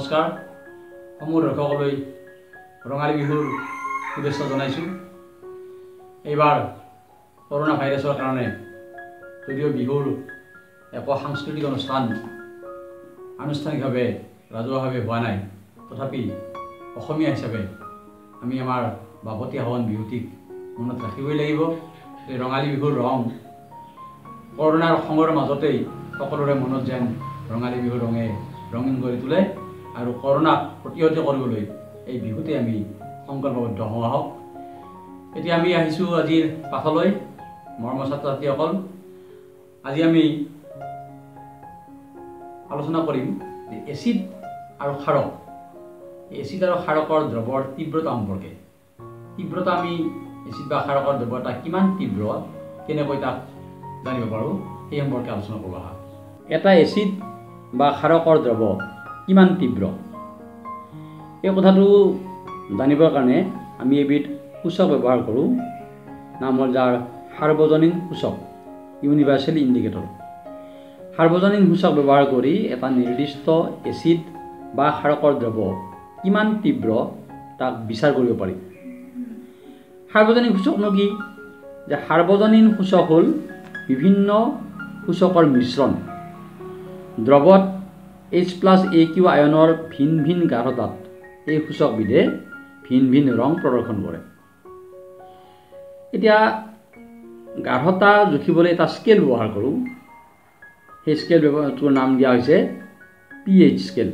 নমস্কাৰ। সমূহ দৰ্শকলৈ ৰঙালী বিহুৰ শুভেচ্ছা জনাইছোঁ। এইবাৰ কৰোণা ভাইৰাছৰ কাৰণে যদিও বিহুৰ একো সাংস্কৃতিক অনুষ্ঠান আনুষ্ঠানিকভাৱে ৰাজহুৱাভাৱে হোৱা নাই তথাপি অসমীয়া হিচাপে আমি আমাৰ বাপতি সাহোন বিহুটিক মনত ৰাখিবই লাগিব। এই ৰঙালী বিহুৰ ৰং কৰোণাৰ সময়ৰ মাজতেই সকলোৰে মনত যেন ৰঙালী বিহুৰ ৰঙে ৰঙীন কৰি তোলে। আৰু কৰোণাক প্ৰতিহত কৰিবলৈ এই বিহুতে আমি সংকল্পবদ্ধ হওঁ আহক এতিয়া আমি আহিছোঁ আজিৰ পাঠলৈ মৰ্ম ছাত্ৰ ছাত্ৰীসকল আজি আমি আলোচনা কৰিম যে এচিড আৰু এই এচিড আৰু ক্ষাৰকৰ দ্ৰৱৰ তীব্ৰতা সম্পৰ্কে। তীব্ৰতা আমি এচিড বা ক্ষাৰকৰ দ্ৰৱতা কিমান তীব্ৰ কেনেকৈ তাক জানিব পাৰোঁ সেই সম্পৰ্কে আলোচনা কৰোঁ আহা। এটা এচিড বা ক্ষাৰকৰ দ্ৰৱ কিমান তীব্ৰ। এই কথাটো জানিবৰ কাৰণে আমি এবিধ সূচক ব্যৱহাৰ কৰোঁ। নাম হ'ল যাৰ সাৰ্বজনীন সূচক ইউনিভাৰ্চেল ইণ্ডিকেটৰ সাৰ্বজনীন সূচক ব্যৱহাৰ কৰি এটা নিৰ্দিষ্ট এচিড বা ক্ষাৰকৰ দ্ৰৱ কিমান তীব্ৰ তাক বিচাৰ কৰিব পাৰি। সাৰ্বজনীন সূচকনো কি? যে সাৰ্বজনীন সূচক হ'ল বিভিন্ন সূচকৰ মিশ্ৰণ। দ্ৰৱত এইচ প্লাছ এ কিউ আয়নৰ ভিন ভিন গাঢ়তাত এই সূচকবিধে ভিন ভিন ৰং প্ৰদৰ্শন কৰে। এতিয়া গাঢ়তা জুখিবলৈ এটা স্কেল ব্যৱহাৰ কৰোঁ। সেই স্কেল ব্যৱহাৰটোৰ নাম দিয়া হৈছে পি এইচ স্কেল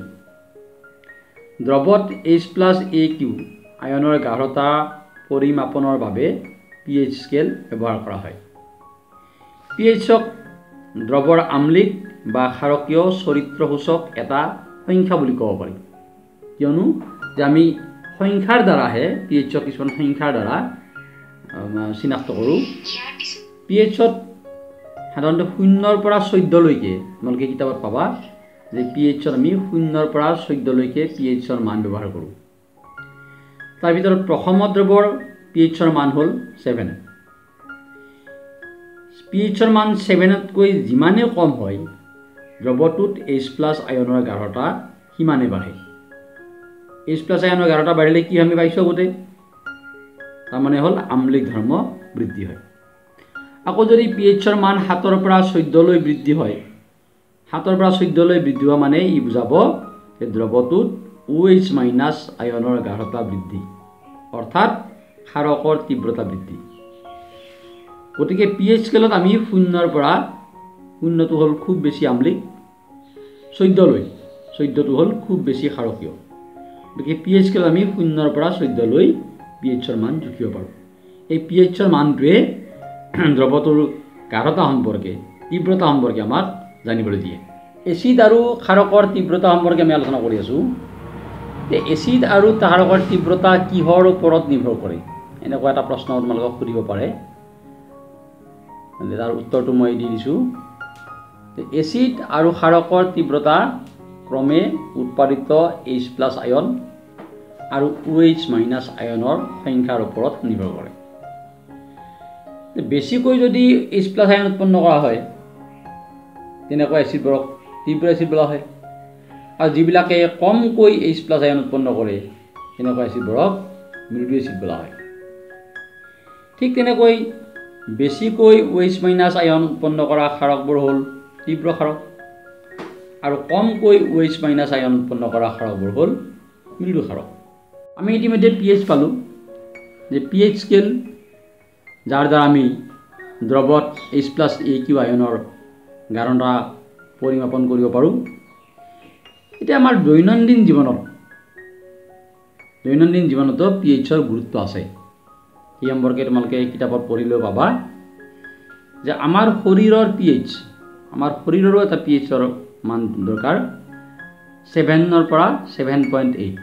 দ্ৰৱত এইচ প্লাছ এ কিউ আয়নৰ গাঢ়তা পৰিমাপনৰ বাবে পি এইচ স্কেল ব্যৱহাৰ কৰা হয়। পি এইচক দ্ৰৱৰ আমলিক বা ক্ষাৰকীয় চৰিত্ৰসূচক এটা সংখ্যা বুলি ক'ব পাৰি। কিয়নো যে আমি সংখ্যাৰ দ্বাৰাহে পি এইচক কিছুমান সংখ্যাৰ দ্বাৰা চিনাক্ত কৰোঁ। পি এইচত সাধাৰণতে শূন্যৰ পৰা চৈধ্যলৈকে তোমালোকে কিতাপত পাবা যে পি এইচত আমি শূন্যৰ পৰা চৈধ্যলৈকে পি এইচৰ মান ব্যৱহাৰ কৰোঁ। তাৰ ভিতৰত প্ৰথম দ্ৰৱৰ পি এইচৰ মান হ'ল ছেভেন পি এইচৰ মান ছেভেনতকৈ যিমানেই কম হয় দ্ৰৱটোত এইচ প্লাছ আয়নৰ গাঢ়তা সিমানেই বাঢ়ে। এইচ প্লাছ আয়নৰ গাঢ়তা বাঢ়িলে কি আমি পাইছোঁ গোটেই তাৰমানে হ'ল আমলিক ধৰ্ম বৃদ্ধি হয়। আকৌ যদি পি এইচৰ মান সাতৰ পৰা চৈধ্যলৈ বৃদ্ধি হয় সাতৰ পৰা চৈধ্যলৈ বৃদ্ধি হোৱা মানে ই বুজাব যে দ্ৰৱটোত অ' এইচ মাইনাছ আয়নৰ গাঢ়তা বৃদ্ধি অৰ্থাৎ ক্ষাৰকৰ তীব্ৰতা বৃদ্ধি। গতিকে পি এইচ স্কেলত আমি শূন্যৰ পৰা শূন্যটো হ'ল খুব বেছি আমলিক। চৈধ্যলৈ চৈধ্যটো হ'ল খুব বেছি ক্ষাৰকীয় গতিকে পি এইচ স্কেলত আমি শূন্যৰ পৰা চৈধ্যলৈ পি এইচৰ মান জুখিব পাৰোঁ। এই পি এইচৰ মানটোৱে দ্ৰৱটোৰ গাঢ়তা সম্পৰ্কে তীব্ৰতা সম্পৰ্কে আমাক জানিবলৈ দিয়ে। এচিড আৰু ক্ষাৰকৰ তীব্ৰতা সম্পৰ্কে আমি আলোচনা কৰি আছোঁ। যে এচিড আৰু ক্ষাৰকৰ তীব্ৰতা কিহৰ ওপৰত নিৰ্ভৰ কৰে? এনেকুৱা এটা প্ৰশ্ন তোমালোকক সুধিব পাৰে। তাৰ উত্তৰটো মই দি দিছোঁ। এচিড আৰু ক্ষাৰকৰ তীব্ৰতা ক্ৰমে উৎপাদিত এইচ প্লাছ আয়ন আৰু অ' এইচ মাইনাছ আয়নৰ সংখ্যাৰ ওপৰত নিৰ্ভৰ কৰে। বেছিকৈ যদি এইচ প্লাছ আয়ন উৎপন্ন কৰা হয় তেনেকুৱা এচিডবোৰক তীব্ৰ এচিড বোলা হয়। আৰু যিবিলাকে কমকৈ এইচ প্লাছ আয়ন উৎপন্ন কৰে তেনেকুৱা এচিডবোৰক মৃদু এচিড বোলা হয়। ঠিক তেনেকৈ বেছিকৈ ৱেইচ মাইনাছ আয়ন উৎপন্ন কৰা ক্ষাৰকবোৰ হ'ল তীব্ৰ ক্ষাৰক আৰু কমকৈ ৱেইচ মাইনাছ আয়ন উৎপন্ন কৰা ক্ষাৰকবোৰ হ'ল মৃদু ক্ষাৰক আমি ইতিমধ্যে পি এইচ পালোঁ। যে পি এইচ স্কেল যাৰ দ্বাৰা আমি দ্ৰৱত এইচ প্লাছ এ কিউ আয়নৰ গাঢ়তা পৰিমাপন কৰিব পাৰোঁ। এতিয়া আমাৰ দৈনন্দিন জীৱনত দৈনন্দিন জীৱনতো পি এইচৰ গুৰুত্ব আছে। সেই সম্পৰ্কে তোমালোকে কিতাপত পঢ়িলেও পাবা যে আমাৰ শৰীৰৰ পি এইচ আমাৰ শৰীৰৰো এটা পি এইচৰ মান দৰকাৰ। ছেভেনৰ পৰা ছেভেন পইণ্ট এইট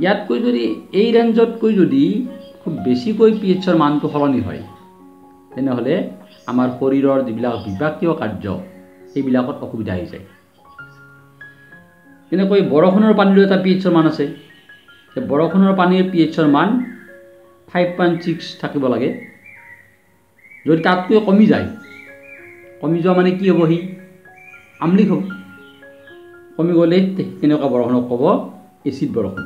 ইয়াতকৈ যদি এই ৰেঞ্জতকৈ যদি খুব বেছিকৈ পি এইচৰ মানটো সলনি হয় তেনেহ'লে আমাৰ শৰীৰৰ যিবিলাক বিভাগীয় কাৰ্য সেইবিলাকত অসুবিধা আহি যায়। তেনেকৈ বৰষুণৰ পানীৰো এটা পি এইচৰ মান আছে। বৰষুণৰ পানীৰ পি এইচৰ মান ফাইভ পইণ্ট ছিক্স থাকিব লাগে। যদি তাতকৈ কমি যায় কমি যোৱা মানে কি হ'ব সি? আমলিক হ'ব। কমি গ'লে তেনেকুৱা বৰষুণক ক'ব এচিড বৰষুণ।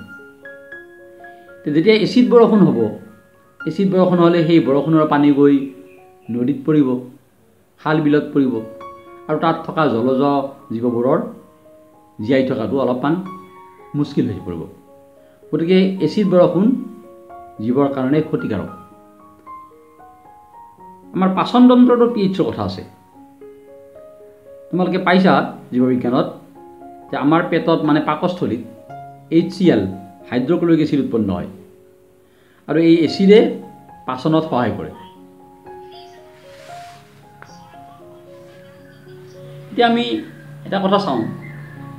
যেতিয়া এচিড বৰষুণ হ'ব এচিড বৰষুণ হ'লে সেই বৰষুণৰ পানী গৈ নদীত পৰিব খাল বিলত পৰিব আৰু তাত থকা জলজ জীৱবোৰৰ জীয়াই থকাটো অলপমান মুস্কিল হৈ পৰিব। গতিকে এচিড বৰষুণ জীৱৰ কাৰণে ক্ষতিকাৰক। আমাৰ পাচন তন্ত্ৰটো পি এইচৰ কথা আছে। তোমালোকে পাইছা জীৱবিজ্ঞানত যে আমাৰ পেটত মানে পাকস্থলীত H C L hydrochloric acid উৎপন্ন হয়। আৰু এই এচিডে পাচনত সহায় কৰে। এতিয়া আমি এটা কথা চাওঁ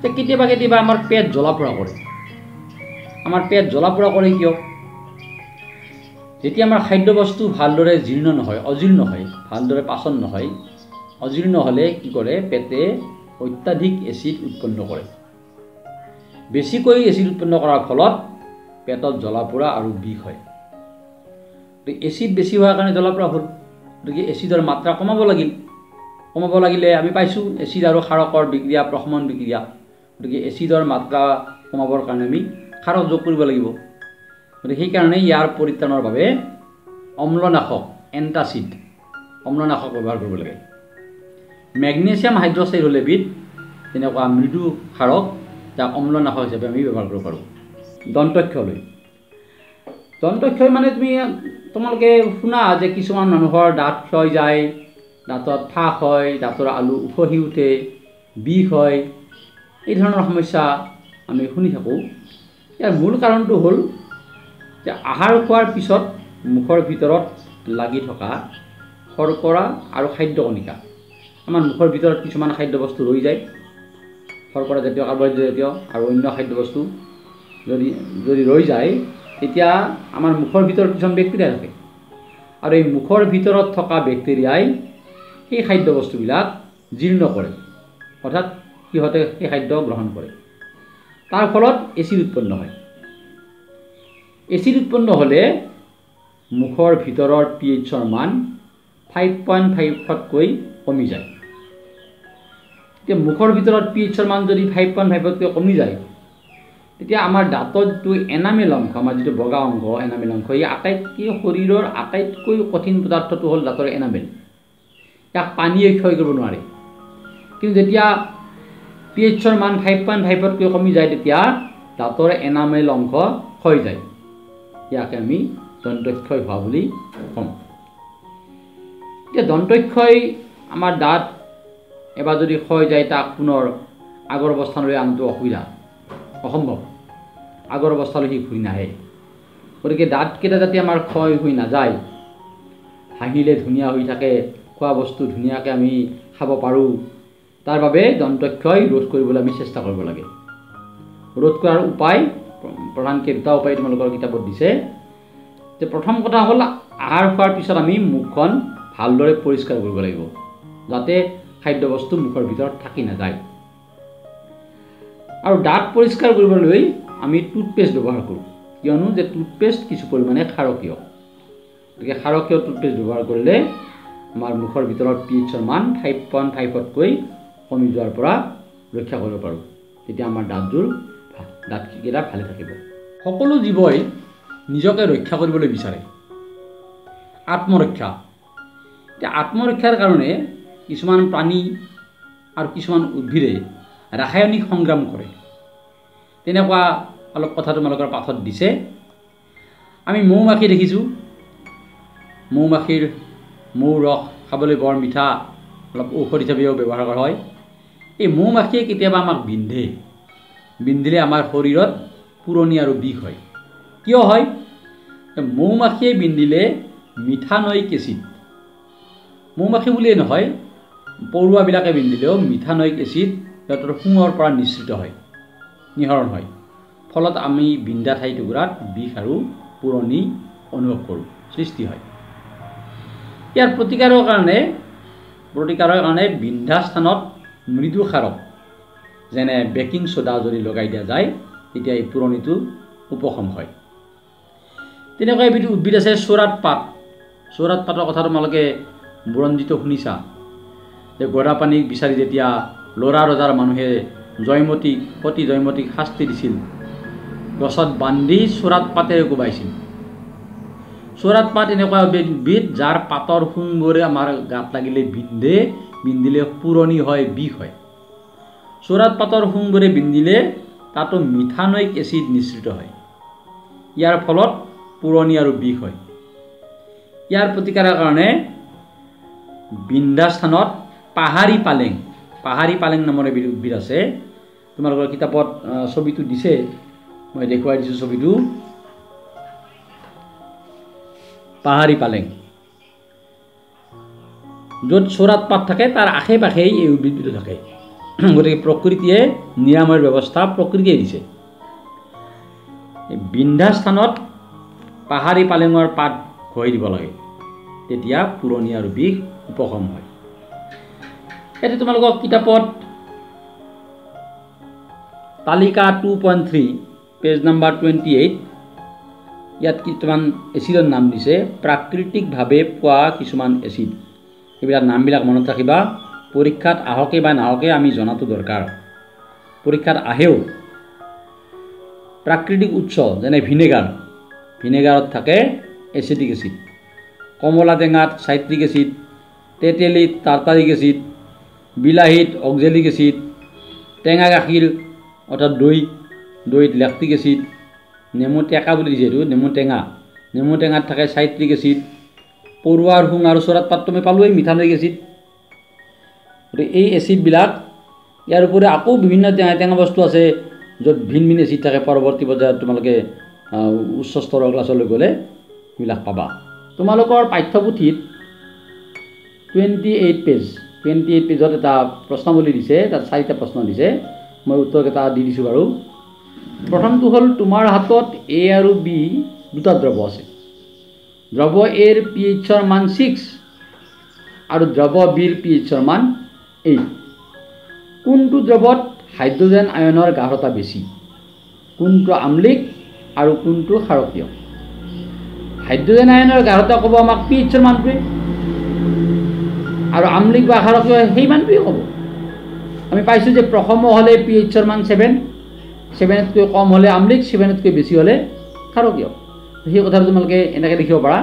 যে কেতিয়াবা কেতিয়াবা আমাৰ পেট জ্বলা পোৰা কৰে। আমাৰ পেট জ্বলা পোৰা কৰে কিয়? যেতিয়া আমাৰ খাদ্যবস্তু ভালদৰে জীৰ্ণ নহয় অজীৰ্ণ হয় ভালদৰে পাচন নহয় অজীৰ্ণ হ'লে কি কৰে? পেটে অত্যাধিক এচিড উৎপন্ন কৰে। বেছিকৈ এচিড উৎপন্ন কৰাৰ ফলত পেটত জ্বলা পোৰা আৰু বিষ হয়। গতিকে এচিড বেছি হোৱাৰ কাৰণে জ্বলা পোৰা হ'ল। গতিকে এচিডৰ মাত্ৰা কমাব লাগিল। কমাব লাগিলে আমি পাইছোঁ এচিড আৰু ক্ষাৰকৰ বিক্ৰিয়া প্ৰশমন বিক্ৰিয়া। গতিকে এচিডৰ মাত্ৰা কমাবৰ কাৰণে আমি ক্ষাৰক যোগ কৰিব লাগিব। গতিকে সেইকাৰণে ইয়াৰ পৰিত্ৰাণৰ বাবে অম্লনাশক এণ্টাচিড অম্লনাশক ব্যৱহাৰ কৰিব লাগে। মেগনেছিয়াম হাইড্ৰক্সাইড হ'ল এবিধ তেনেকুৱা মৃদু ক্ষাৰক যাক অম্লনাশক হিচাপে আমি ব্যৱহাৰ কৰিব পাৰোঁ। দন্তক্ষলৈ দন্তক্ষয় মানে তুমি তোমালোকে শুনা যে কিছুমান মানুহৰ দাঁত ক্ষয় যায় দাঁতত ফাঁক হয় দাঁতৰ আলু উফহি উঠে বিষ হয় এই ধৰণৰ সমস্যা আমি শুনি থাকোঁ। ইয়াৰ মূল কাৰণটো হ'ল যে আহাৰ খোৱাৰ পিছত মুখৰ ভিতৰত লাগি থকা শৰ্কৰা আৰু খাদ্য কণিকা। আমাৰ মুখৰ ভিতৰত কিছুমান খাদ্য বস্তু ৰৈ যায়। শৰ্কৰা জাতীয় কাৰ্বহাইড্ৰেট জাতীয় আৰু অন্য খাদ্য বস্তু যদি যদি ৰৈ যায় তেতিয়া আমাৰ মুখৰ ভিতৰত কিছুমান বেক্টেৰিয়া থাকে। আৰু এই মুখৰ ভিতৰত থকা বেক্টেৰিয়াই সেই খাদ্য বস্তুবিলাক জীৰ্ণ কৰে। অৰ্থাৎ সিহঁতে সেই খাদ্য গ্ৰহণ কৰে। তাৰ ফলত এচিড উৎপন্ন হয়। এচিড উৎপন্ন হ'লে মুখৰ ভিতৰৰ পি এইচৰ মান ফাইভ পইণ্ট ফাইভতকৈ কমি যায়। এতিয়া মুখৰ ভিতৰত পি এইচৰ মান যদি ফাইভ পইণ্ট ফাইভতকৈ কমি যায় তেতিয়া আমাৰ দাঁতৰ যিটো এনামেল অংশ আমাৰ যিটো বগা অংশ এনামেল অংশ এই আটাইতকৈ শৰীৰৰ আটাইতকৈ কঠিন পদাৰ্থটো হ'ল দাঁতৰ এনামেল। ইয়াক পানীয়ে ক্ষয় কৰিব নোৱাৰে। কিন্তু যেতিয়া পি এইচৰ মান ফাইভ পইণ্ট ফাইভতকৈ কমি যায় তেতিয়া দাঁতৰ এনামেল অংশ ক্ষয় যায়। ইয়াকে আমি দন্তক্ষয় হোৱা বুলি ক'ম এতিয়া দন্তক্ষয় আমাৰ দাঁত এবাৰ যদি ক্ষয় যায় তাক পুনৰ আগৰ অৱস্থানলৈ আনটো অসুবিধা। অসম্ভৱ। আগৰ অৱস্থালৈ সি ঘূৰি নাহে। গতিকে দাঁতকেইটা যাতে আমাৰ ক্ষয় হৈ নাযায় হাঁহিলে ধুনীয়া হৈ থাকে খোৱা বস্তু ধুনীয়াকৈ আমি খাব পাৰোঁ তাৰ বাবে দন্তক্ষয় ৰোধ কৰিবলৈ আমি চেষ্টা কৰিব লাগে। ৰোধ কৰাৰ উপায় প্ৰধানকৈ দুটা উপায় তোমালোকৰ কিতাপত দিছে। যে প্ৰথম কথা হ'ল আহাৰ খোৱাৰ পিছত আমি মুখখন ভালদৰে পৰিষ্কাৰ কৰিব লাগিব যাতে খাদ্যবস্তু মুখৰ ভিতৰত থাকি নাযায়। আৰু দাঁত পৰিষ্কাৰ কৰিবলৈ আমি টুথপেষ্ট ব্যৱহাৰ কৰোঁ। কিয়নো যে টুথপেষ্ট কিছু পৰিমাণে ক্ষাৰকীয়। গতিকে ক্ষাৰকীয় টুথপেষ্ট ব্যৱহাৰ কৰিলে আমাৰ মুখৰ ভিতৰত পি এইচৰ মান ফাইভ পইণ্ট ফাইভতকৈ কমি যোৱাৰ পৰা ৰক্ষা কৰিব পাৰোঁ। তেতিয়া আমাৰ দাঁতযোৰ দাঁতকেইটা ভালে থাকিব। সকলো জীৱই নিজকে ৰক্ষা কৰিবলৈ বিচাৰে। আত্মৰক্ষা। এতিয়া আত্মৰক্ষাৰ কাৰণে কিছুমান প্ৰাণী আৰু কিছুমান উদ্ভিদে ৰাসায়নিক সংগ্ৰাম কৰে। তেনেকুৱা অলপ কথা তোমালোকৰ পাঠত দিছে। আমি মৌ মাখি দেখিছোঁ। মৌ মাখিৰ মৌ ৰস খাবলৈ বৰ মিঠা অলপ ঔষধ হিচাপেও ব্যৱহাৰ কৰা হয়। এই মৌ মাখিয়ে কেতিয়াবা আমাক বিন্ধে। বিন্ধিলে আমাৰ শৰীৰত পুৰণি আৰু বিষ হয়। কিয় হয়? মৌ মাখিয়ে বিন্ধিলে মিঠানৈক এচিড মৌ মাখি বুলিয়েই নহয় পৰুৱাবিলাকে বিন্ধিলেও মিঠানৈক এচিড সিহঁতৰ শুঙৰ পৰা নিঃসৃত হয় নিহৰণ হয়। ফলত আমি বিন্ধা ঠাই টুকুৰাত বিষ আৰু পুৰণি অনুভৱ কৰোঁ সৃষ্টি হয়। ইয়াৰ প্ৰতিকাৰৰ কাৰণে প্ৰতিকাৰৰ কাৰণে বিন্ধা স্থানত মৃদু ক্ষাৰক যেনে বেকিং ছ'ডা যদি লগাই দিয়া যায় তেতিয়া এই পুৰণিটো উপশম হয়। তেনেকুৱা এবিধ উদ্ভিদ আছে চোৰাত পাত। চোৰাত পাতৰ কথা তোমালোকে বুৰঞ্জিত শুনিছা। যে গৰা পানীক বিচাৰি যেতিয়া ল'ৰা ৰজাৰ মানুহে জয়মতীক সতী জয়মতীক শাস্তি দিছিল গছত বান্ধি চোৰাত পাতেৰে কোবাইছিল। চোৰাত পাত এনেকুৱা এবিধ যাৰ পাতৰ শুংবোৰে আমাৰ গাত লাগিলে বিন্ধে বিন্ধিলে পুৰণি হয় বিষ হয়। চোৰাত পাতৰ শুংবোৰে বিন্ধিলে তাতো মিথানৈক এচিড নিঃসৃত হয়। ইয়াৰ ফলত পুৰণি আৰু বিষ হয়। ইয়াৰ প্ৰতিকাৰৰ কাৰণে বৃন্দাস্থানত পাহাৰী পালেং। পাহাৰী পালেং নামৰ উদ্ভিদ আছে। তোমালোকৰ কিতাপত ছবিটো দিছে। মই দেখুৱাই দিছোঁ ছবিটো। পাহাৰী পালেং। য'ত চোৰাত পাত থাকে তাৰ আশে পাশেই এই উদ্ভিদটো থাকে। গতিকে প্ৰকৃতিয়ে নিৰাময়ৰ ব্যৱস্থা প্ৰকৃতিয়ে দিছে। বৃন্দাস্থানত পাহাৰী পালেঙৰ পাত ঘঁহি দিব লাগে। তেতিয়া পুৰণি আৰু বিষ উপশম হয়। এতিয়া তোমালোকক কিতাপত তালিকা two point three page number twenty eight ইয়াত কিছুমান এচিডৰ নাম দিছে। প্ৰাকৃতিকভাৱে পোৱা কিছুমান এচিড এইবিলাক নামবিলাক মনত ৰাখিবা। পৰীক্ষাত আহকে বা নাহকে আমি জনাটো দৰকাৰ। পৰীক্ষাত আহেও প্ৰাকৃতিক উৎস যেনে ভিনেগাৰ। ভিনেগাৰত থাকে এচিডিক এচিড কমলা টেঙাত চাইট্ৰিক এচিড তেতেলীত টাৰ্টাৰিক এচিড বিলাহীত অক্সেলিক এচিড টেঙা গাখীৰ অৰ্থাৎ দৈ দৈত লেক্টিক এচিড নেমু টেকা বুলি দিছে এইটো নেমু টেঙা। নেমু টেঙাত থাকে চাইট্ৰিক এচিড পৰুৱাৰ শুং আৰু চৰাত পাতটো আমি পালোঁৱেই মিঠানৈক এচিড গতিকে এই এচিডবিলাক ইয়াৰ উপৰি আকৌ বিভিন্ন টেঙা টেঙা বস্তু আছে য'ত ভিন ভিন এচিড থাকে পৰৱৰ্তী পৰ্যায়ত তোমালোকে উচ্চ স্তৰৰ ক্লাছলৈ গ'লে সেইবিলাক পাবা। তোমালোকৰ পাঠ্যপুথিত twenty eight page twenty eight পেজত এটা প্ৰশ্নাৱলী দিছে তাত চাৰিটা প্ৰশ্ন দিছে। মই উত্তৰকেইটা দি দিছোঁ বাৰু। প্ৰথমটো হ'ল তোমাৰ হাতত এ আৰু বি দুটা দ্ৰৱ আছে। দ্ৰৱ এৰ পি এইচৰ মান ছিক্স আৰু দ্ৰৱ বিৰ পি এইচৰ মান এইট কোনটো দ্ৰৱত হাইড্ৰজেন আয়নৰ গাঢ়তা বেছি? কোনটো আমলিক আৰু কোনটো ক্ষাৰকীয়? হাইড্ৰজেন আয়নৰ গাঢ়তা ক'ব আমাক পি এইচৰ মানটোৱে। আৰু আমলিক বা ক্ষাৰকীয় সেই মানটোৱে ক'ব আমি পাইছোঁ যে প্ৰসম হ'লে পি এইচৰ মান ছেভেন ছেভেনতকৈ কম হ'লে আমলিক ছেভেনতকৈ বেছি হ'লে ক্ষাৰকীয় সেই কথাটো তোমালোকে এনেকৈ দেখিব পাৰা।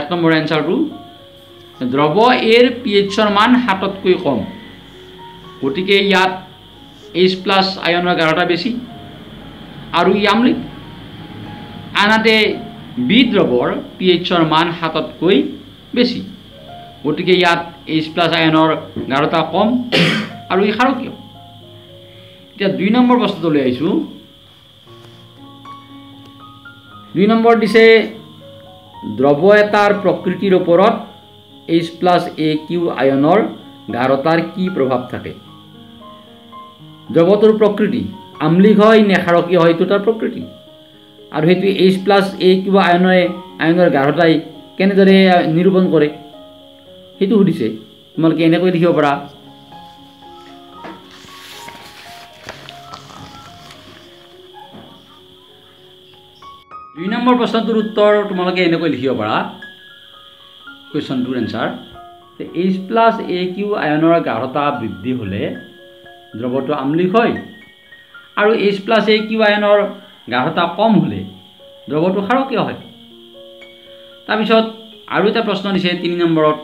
এক নম্বৰ এনচাৰটো দ্ৰৱ এৰ পি এইচৰ মান সাততকৈ কম। গতিকে ইয়াত এইচ প্লাছ আয়নৰ গাঢ়তা বেছি। আৰু ই আমলিক। আনহাতে বি দ্ৰৱৰ পি এইচৰ মান সাততকৈ বেছি। গতিকে ইয়াত এইচ প্লাছ আয়নৰ গাঢ়তা কম আৰু ই ক্ষাৰকীয়। এতিয়া দুই নম্বৰ বস্তুটো লৈ আহিছোঁ। দুই নম্বৰ দিছে দ্ৰৱ এটাৰ প্ৰকৃতিৰ ওপৰত এইচ প্লাছ এ কিউ আয়নৰ গাঢ়তাৰ কি প্ৰভাৱ থাকে? দ্ৰৱটোৰ প্ৰকৃতি আমলিক হয় নে ক্ষাৰকীয় হয় এইটো তাৰ প্ৰকৃতি। আৰু সেইটো এইচ প্লাছ এ কিউ আয়নে আয়নৰ গাঢ়তাই কেনেদৰে নিৰূপণ কৰে সেইটো সুধিছে। তোমালোকে এনেকৈ দেখিব পাৰা। দুই নম্বৰ প্ৰশ্নটোৰ উত্তৰ তোমালোকে এনেকৈ লিখিব পাৰা। কুৱেশ্যনটোৰ এনচাৰ যে এইচ প্লাছ এ কিউ আয়নৰ গাঢ়তা বৃদ্ধি হ'লে দ্ৰৱটো আমলিক হয়। আৰু এইচ প্লাছ এ কিউ আয়নৰ গাঢ়তা কম হ'লে দ্ৰৱটো ক্ষাৰকীয় হয়? তাৰপিছত আৰু এটা প্ৰশ্ন দিছে তিনি নম্বৰত।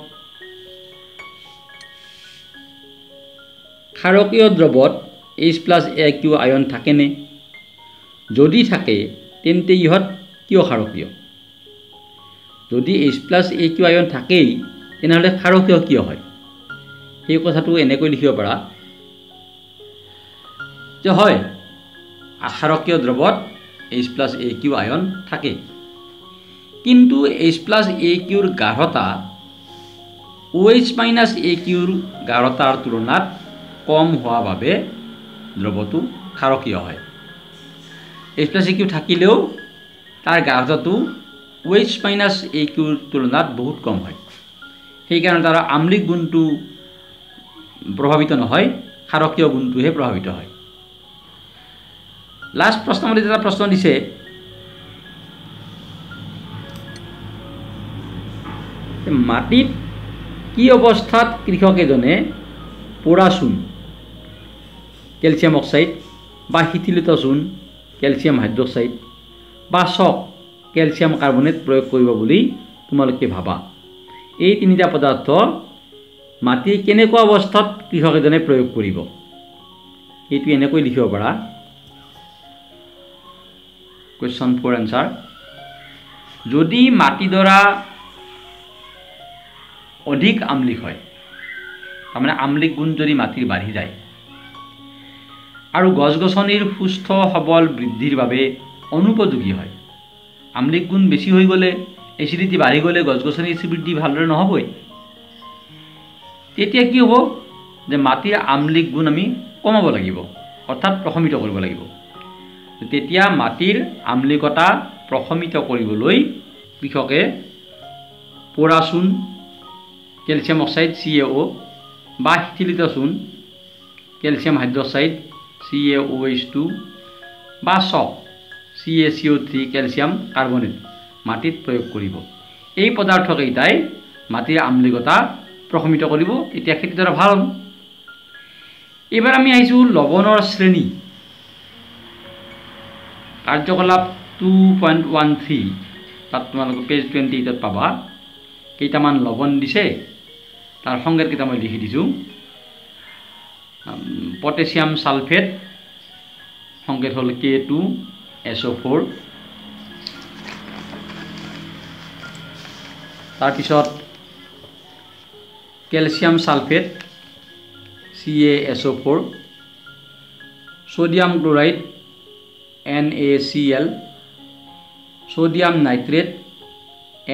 ক্ষাৰকীয় দ্ৰৱত H plus A Q ion থাকেনে? যদি থাকে তেন্তে ইহঁত কিয় ক্ষাৰকীয় যদি H plus A Q ion থাকেই তেনেহ'লে ক্ষাৰকীয় কিয় হয়? সেই কথাটো এনেকৈ লিখিব পাৰা যে হয় আক্ষাৰকীয় দ্ৰৱত H plus A Q ion থাকে। কিন্তু এইচ প্লাছ এ কিউৰ গাঢ়তা অ' এইচ মাইনাছ এ কিউৰ গাঢ়তাৰ তুলনাত কম হোৱা বাবে দ্ৰৱটো ক্ষাৰকীয় হয়। এইচ প্লাছ এ কিউ থাকিলেও তাৰ গাঢ়তাটো অ' এইচ মাইনাছ এ কিউৰ তুলনাত বহুত কম হয়। সেইকাৰণে তাৰ আমলিক গুণটো প্ৰভাৱিত নহয় ক্ষাৰকীয় গুণটোহে প্ৰভাৱিত হয়। লাষ্ট প্ৰশ্নৱলীত এটা প্ৰশ্ন দিছে। মাটিত কি অৱস্থাত কৃষক এজনে পোৰা চূণ কেলছিয়াম অক্সাইড বা শিথিলিত চূণ কেলছিয়াম হাইড্ৰক্সাইড বা চক কেলছিয়াম কাৰ্বনেট প্ৰয়োগ কৰিব বুলি তোমালোকে ভাবা। এই তিনিটা পদাৰ্থ মাটি কেনেকুৱা অৱস্থাত কৃষক এজনে প্ৰয়োগ কৰিব? এইটো এনেকৈ লিখিব পাৰা। কুৱেশ্যন ফ'ৰ এনচাৰ যদি মাটিডৰা অধিক আমলিক হয় তাৰমানে আমলিক গুণ যদি মাটিৰ বাঢ়ি যায় আৰু গছ গছনিৰ সুস্থ সবল বৃদ্ধিৰ বাবে অনুপযোগী হয় আমলিক গুণ বেছি হৈ গ'লে এচিডিটি বাঢ়ি গ'লে গছ গছনিৰ বৃদ্ধি ভালদৰে নহ'বই। তেতিয়া কি হ'ব? যে মাটিৰ আমলিক গুণ আমি কমাব লাগিব অৰ্থাৎ প্ৰশমিত কৰিব লাগিব। তেতিয়া মাটিৰ আমলিকতা প্ৰশমিত কৰিবলৈ কৃষকে পোৰা calcium oxide C A O' বা শিথিলিত চূণ calcium hydroxide C A O' H two বা chalk C A C O' three calcium carbonate মাটিত প্ৰয়োগ কৰিব। এই পদাৰ্থকেইটাই মাটিৰ আমলিকতা প্ৰশমিত কৰিব। তেতিয়া খেতিডৰা ভাল। হ'ব এইবাৰ আমি আহিছোঁ লৱণৰ শ্ৰেণী। কাৰ্যকলাপ টু পইণ্ট ওৱান থ্ৰী তাত তোমালোকে পেজ টুৱেণ্টি এইটত পাবা। কেইটামান লৱণ দিছে। তাৰ সংজ্ঞাকেইটা মই লিখি দিছোঁ। পটেছিয়াম ছালফেট সংকেত হ'ল K two S O' four তাৰপিছত calcium sulphate C A S O' four sodium chloride N A C L sodium nitrate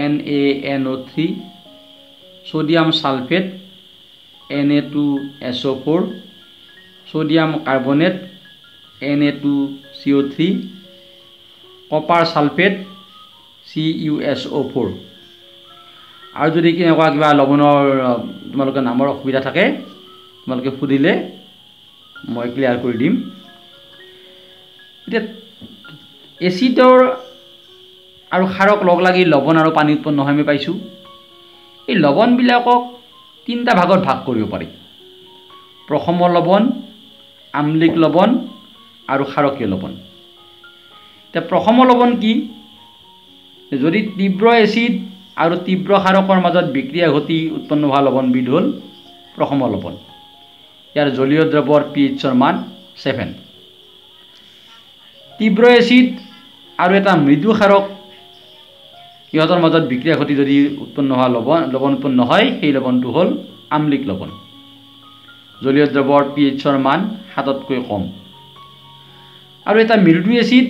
N A N O' three sodium sulphate N A two S O' four sodium carbonate N A two C O' three copper sulphate C U S O' four আৰু যদি কেনেকুৱা কিবা লৱণৰ তোমালোকে নামৰ অসুবিধা থাকে তোমালোকে সুধিলে মই ক্লিয়াৰ কৰি দিম। এতিয়া এচিডৰ আৰু সাৰক লগ লাগি লৱণ আৰু পানী উৎপন্ন হয় আমি পাইছোঁ। এই লৱণবিলাকক তিনিটা ভাগত ভাগ কৰিব পাৰি। প্ৰসম লৱণ আমলিক লৱণ আৰু সাৰকীয় লৱণ। এতিয়া প্ৰসম লৱণ কি? যদি তীব্ৰ এচিড আৰু তীব্ৰ সাৰকৰ মাজত বিক্ৰিয়া ঘটি উৎপন্ন হোৱা লৱণবিধ হ'ল প্ৰসম লৱণ। ইয়াৰ জলীয় দ্ৰৱৰ পি এইচৰ মান ছেভেন তীব্ৰ এচিড আৰু এটা মৃদু সাৰক সিহঁতৰ মাজত বিক্ৰিয়া ঘটি যদি উৎপন্ন হোৱা লৱণ লৱণ উৎপন্ন হয় সেই লৱণটো হ'ল আমলিক লৱণ। জলীয় দ্ৰৱৰ পি এইচৰ মান সাততকৈ কম। আৰু এটা মৃদু এচিড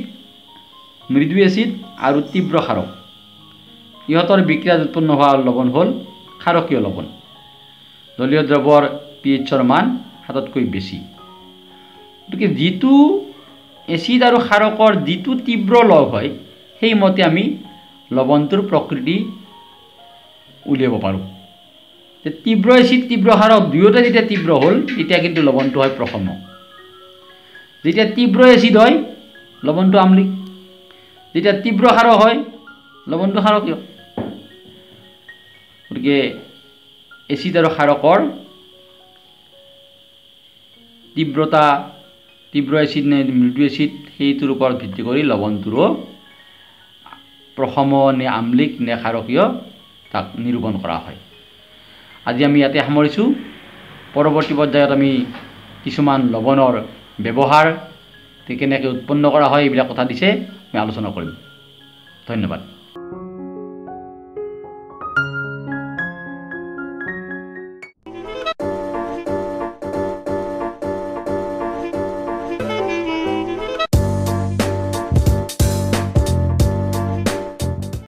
মৃদু এচিড আৰু তীব্ৰ সাৰক ইহঁতৰ বিক্ৰিয়াত উৎপন্ন হোৱা লৱণ হ'ল ক্ষাৰকীয় লৱণ। জলীয় দ্ৰৱৰ পি এইচৰ মান সাততকৈ বেছি। গতিকে যিটো এচিড আৰু ক্ষাৰকৰ যিটো তীব্ৰ লগ হয় সেইমতে আমি লৱণটোৰ প্ৰকৃতি উলিয়াব পাৰোঁ। তীব্ৰ এচিড তীব্ৰ ক্ষাৰক দুয়োটা যেতিয়া তীব্ৰ হ'ল তেতিয়া কিন্তু লৱণটো হয় প্ৰসম যেতিয়া তীব্ৰ এচিড হয় লৱণটো আমলিক। যেতিয়া তীব্ৰ ক্ষাৰক হয় লৱণটো ক্ষাৰকীয় গতিকে এচিড আৰু ক্ষাৰকৰ তীব্ৰতা তীব্ৰ এচিড নে মৃদু এচিড সেইটোৰ ওপৰত ভিত্তি কৰি লৱণটোৰো প্ৰসম নে আমলিক নে ক্ষাৰকীয় তাক নিৰূপণ কৰা হয়। আজি আমি ইয়াতে সামৰিছোঁ। পৰৱৰ্তী পৰ্যায়ত আমি কিছুমান লৱণৰ ব্যৱহাৰ কেনেকৈ উৎপন্ন কৰা হয় এইবিলাক কথা দিছে আমি আলোচনা কৰিম। ধন্যবাদ।